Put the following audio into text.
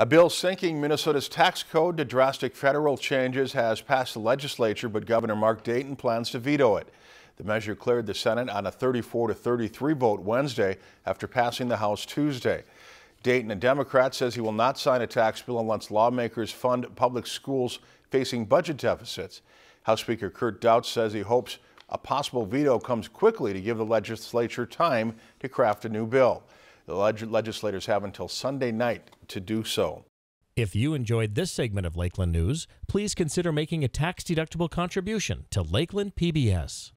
A bill syncing Minnesota's tax code to drastic federal changes has passed the legislature, but Governor Mark Dayton plans to veto it. The measure cleared the Senate on a 34 to 33 vote Wednesday after passing the House Tuesday. Dayton, a Democrat, says he will not sign a tax bill unless lawmakers fund public schools facing budget deficits. House Speaker Kurt Daudt says he hopes a possible veto comes quickly to give the legislature time to craft a new bill. The leg legislators have until Sunday night to do so. If you enjoyed this segment of Lakeland News, please consider making a tax-deductible contribution to Lakeland PBS.